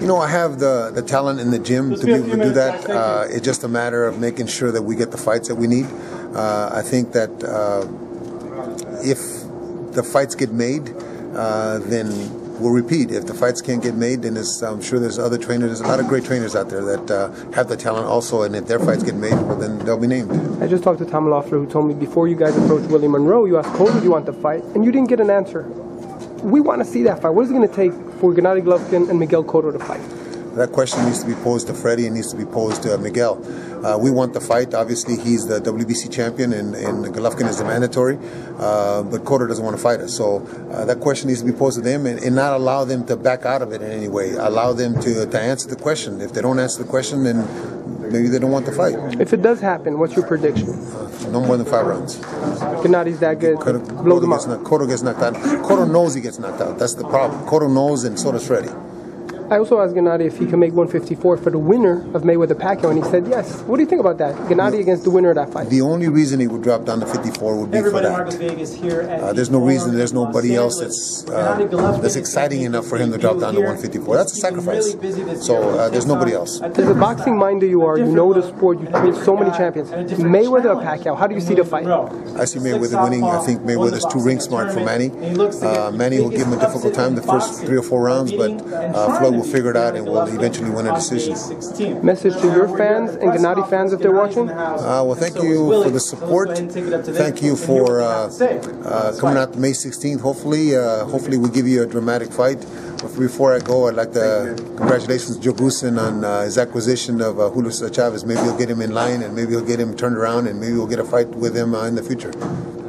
You know, I have the, the talent in the gym to be able to do that. Uh, it's just a matter of making sure that we get the fights that we need. Uh, I think that uh, if the fights get made, uh, then we'll repeat. If the fights can't get made, then I'm sure there's other trainers. There's a lot of great trainers out there that uh, have the talent also, and if their fights get made, well, then they'll be named. I just talked to Tom Loeffler, who told me before you guys approached Willie Monroe, you asked Cotto, do you want the fight? And you didn't get an answer we want to see that fight. What is it going to take for Gennady Golovkin and Miguel Cotto to fight? That question needs to be posed to Freddie and needs to be posed to Miguel. Uh, we want the fight. Obviously, he's the WBC champion and, and Golovkin is the mandatory, uh, but Cotto doesn't want to fight us. So uh, that question needs to be posed to them and, and, not allow them to back out of it in any way. Allow them to, to answer the question. If they don't answer the question, then maybe they don't want the fight. If it does happen, what's your prediction? no more than five rounds. Gennady's that good. Cotto, Blow Cotto them gets, up. Cotto gets knocked out. Cotto knows he gets knocked out. That's the problem. Cotto knows, and so does Freddie. I also asked Gennady if he can make 154 for the winner of Mayweather Pacquiao, and he said yes. What do you think about that? Gennady against the winner of that fight. The only reason he would drop down to 54 would be Everybody for that. Vegas here uh, there's no reason. There's nobody else that's uh, that's exciting enough for him to drop down to 154. That's a sacrifice. So uh, there's nobody else. As a boxing minder you are, you know the sport. You've trained so many champions. Mayweather or Pacquiao? How do you see the fight? I see Mayweather winning. I think Mayweather's too ring smart for Manny. Uh, Manny will give him a difficult time the first three or four rounds, but uh, Floyd will figure it out and will eventually win a decision. Message to your fans and Gennady fans if they're watching? Uh, well, thank you for the support. Thank you for uh, uh, coming out May 16th. Hopefully, uh, hopefully we give you a dramatic fight. But before I go, I'd like to congratulations Joe Goossen on uh, his acquisition of uh, Julio Chavez. Maybe he'll get him in line, and maybe he'll get him turned around, and maybe we'll get a fight with him in the future.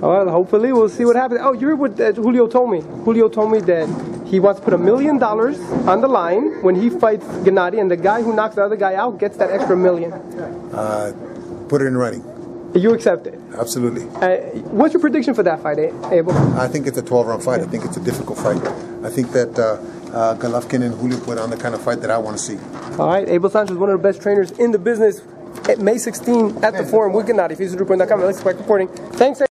Well, hopefully we'll see what happens. Oh, you heard what Julio told me. Julio told me that he wants to put a million dollars on the line when he fights Gennady, and the guy who knocks the other guy out gets that extra million. Uh, put it in writing. You accept it? Absolutely. Uh, what's your prediction for that fight, Abel? I think it's a 12 round fight. I think it's a difficult fight. I think that uh, uh, Golovkin and Julio put on the kind of fight that I want to see. All right. Abel Sanchez, is one of the best trainers in the business, at May 16 at the Forum with Gennady. If he's a reporting.com, let's reporting. Thanks.